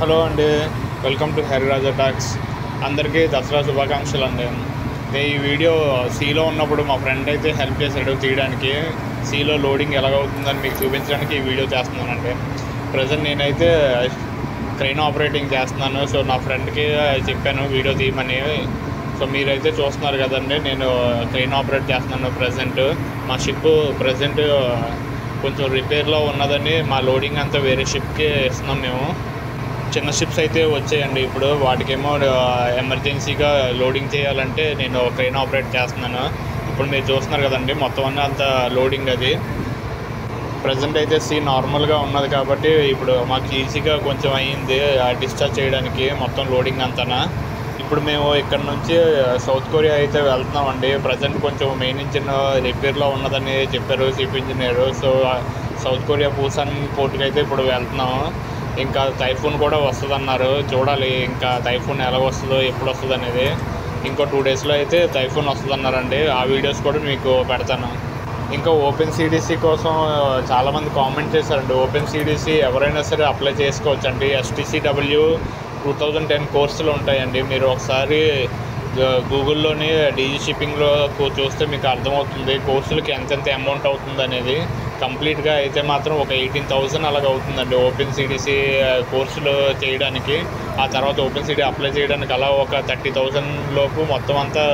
Hello అండి welcome to హరిరాజా talks. అందరికీ దసరా శుభాకాంక్షలు అండి నేను ఈ వీడియో సీలో ఉన్నప్పుడు మా ఫ్రెండ్ అయితే హెల్ప్ చేశాడు తీయడానికి. సీలో లోడింగ్ ఎలాగవుతుందని మీకు చూపించడానికి ఈ వీడియో చేస్తున్నానండి. ప్రజెంట్ నేనైతే క్రెయిన్ ఆపరేటింగ్ చేస్తున్నాను. సో నా ఫ్రెండ్కి చెప్పాను వీడియో తీయమని. సో మీరైతే చూస్తున్నారు కదండి నేను క్రెయిన్ ఆపరేట్ చేస్తున్నాను ప్రజెంట్ మా షిప్ ప్రజెంట్ కొంచెం రిపేర్లో ఉన్నదని మా లోడింగ్ అంతా వేరే షిప్కి ఇస్తున్నాం మేము. చిన్న షిప్స్ అయితే వచ్చాయండి. ఇప్పుడు వాటికేమో ఎమర్జెన్సీగా లోడింగ్ చేయాలంటే నేను ట్రైన్ ఆపరేట్ చేస్తున్నాను. ఇప్పుడు మీరు చూస్తున్నారు కదండి మొత్తం అన్నీ అంత లోడింగ్ అది. ప్రజెంట్ అయితే సీ నార్మల్గా ఉన్నది కాబట్టి ఇప్పుడు మాకు ఈజీగా కొంచెం అయ్యింది డిశ్చార్జ్ చేయడానికి మొత్తం లోడింగ్ అంతనా. ఇప్పుడు మేము ఇక్కడ నుంచి సౌత్ కొరియా అయితే వెళ్తున్నామండి. ప్రజెంట్ కొంచెం మెయిన్ ఇంజిన్ రిపేర్లో ఉన్నదని చెప్పారు chief engineer. So south Korea Busan పోర్ట్కి అయితే ఇప్పుడు వెళ్తున్నాము. ఇంకా టైఫూన్ కూడా వస్తుంది అన్నారు చూడాలి ఇంకా టైఫూన్ ఎలా వస్తుందో ఎప్పుడు వస్తుంది అనేది. ఇంకో టూ డేస్లో అయితే టైఫూన్ వస్తుంది అన్నారండి ఆ వీడియోస్ కూడా మీకు పెడతాను. ఇంకా ఓపెన్ సిడిసి కోసం చాలామంది కామెంట్ చేశారండి. ఓపెన్ సిడిసి ఎవరైనా సరే అప్లై చేసుకోవచ్చండి. ఎస్టీసీడబ్ల్యూ టూ థౌజండ్ టెన్ కోర్సులు ఉంటాయండి. మీరు ఒకసారి గూగుల్లోని డీజీ షిప్పింగ్లో చూస్తే మీకు అర్థమవుతుంది. కోర్సులకి ఎంతెంత అమౌంట్ అవుతుంది అనేది కంప్లీట్గా అయితే మాత్రం ఒక ఎయిటీన్ థౌజండ్ అలాగ అవుతుందండి ఓపెన్ సిడిసి కోర్సులు చేయడానికి. ఆ తర్వాత ఓపెన్ సిడి అప్లై చేయడానికి అలా ఒక థర్టీ థౌజండ్ లోపు మొత్తం అంతా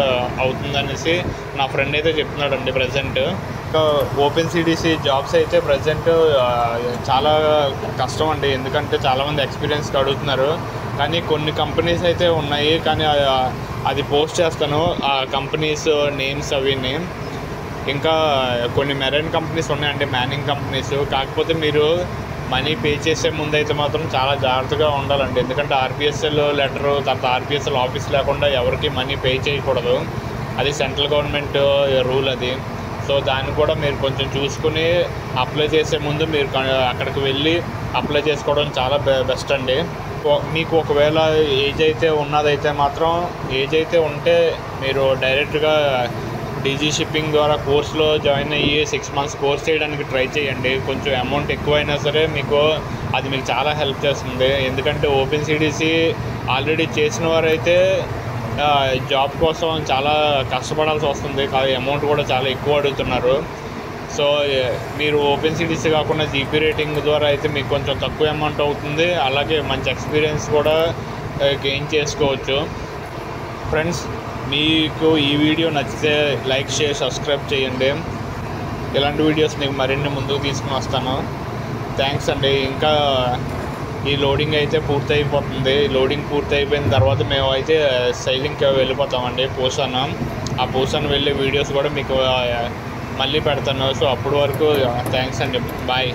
అవుతుందనేసి నా ఫ్రెండ్ అయితే చెప్తున్నాడండి ప్రజెంట్. ఓపెన్ సిడిసి జాబ్స్ అయితే ప్రజెంట్ చాలా కష్టం అండి ఎందుకంటే చాలామంది ఎక్స్పీరియన్స్ అడుగుతున్నారు. కానీ కొన్ని కంపెనీస్ అయితే ఉన్నాయి. కానీ అది పోస్ట్ చేస్తాను. ఆ కంపెనీస్ నేమ్స్ అవిని ఇంకా కొన్ని మెరైన్ కంపెనీస్ ఉన్నాయండి మ్యానింగ్ కంపెనీస్ కాకపోతే మీరు మనీ పే చేసే ముందు అయితే మాత్రం చాలా జాగ్రత్తగా ఉండాలండి. ఎందుకంటే ఆర్పిఎస్ఎల్ లెటర్ తర్వాత ఆర్పిఎస్ఎల్ ఆఫీస్ లేకుండా ఎవరికి మనీ పే చేయకూడదు. అది సెంట్రల్ గవర్నమెంట్ రూల్ అది. సో దాన్ని కూడా మీరు కొంచెం చూసుకుని అప్లై చేసే ముందు మీరు అక్కడికి వెళ్ళి అప్లై చేసుకోవడం చాలా బె- బెస్ట్ అండి. మీకు ఒకవేళ ఏజ్ అయితే ఉన్నదైతే మాత్రం ఏజ్ అయితే ఉంటే మీరు డైరెక్ట్గా డీజీ షిప్పింగ్ ద్వారా కోర్సులో జాయిన్ అయ్యి సిక్స్ మంత్స్ కోర్స్ చేయడానికి ట్రై చేయండి. కొంచెం అమౌంట్ ఎక్కువైనా సరే మీకు అది మీకు చాలా హెల్ప్ చేస్తుంది. ఎందుకంటే ఓపెన్ సిడిసి ఆల్రెడీ చేసిన వారైతే జాబ్ కోసం చాలా కష్టపడాల్సి వస్తుంది. కాదు అమౌంట్ కూడా చాలా ఎక్కువ అడుగుతున్నారు. సో మీరు ఓపెన్ సిటీస్ కాకుండా జీపీ రేటింగ్ ద్వారా అయితే మీకు కొంచెం తక్కువ అమౌంట్ అవుతుంది. అలాగే మంచి ఎక్స్పీరియన్స్ కూడా గెయిన్ చేసుకోవచ్చు. ఫ్రెండ్స్ మీకు ఈ వీడియో నచ్చితే లైక్ చేసి సబ్స్క్రైబ్ చేయండి. ఇలాంటి వీడియోస్ నీకు మరిన్ని ముందుకు తీసుకుని వస్తాను. థ్యాంక్స్ అండి. ఇంకా ఈ లోడింగ్ అయితే పూర్తి అయిపోతుంది లోడింగ్ పూర్తి అయిపోయిన తర్వాత మేము అయితే సైలింగ్కి వెళ్ళిపోతామండి పూసాను ఆ పూసాను వెళ్ళే వీడియోస్ కూడా మీకు మళ్ళీ పెడతాను. సో అప్పటి వరకు థ్యాంక్స్ అండి. బాయ్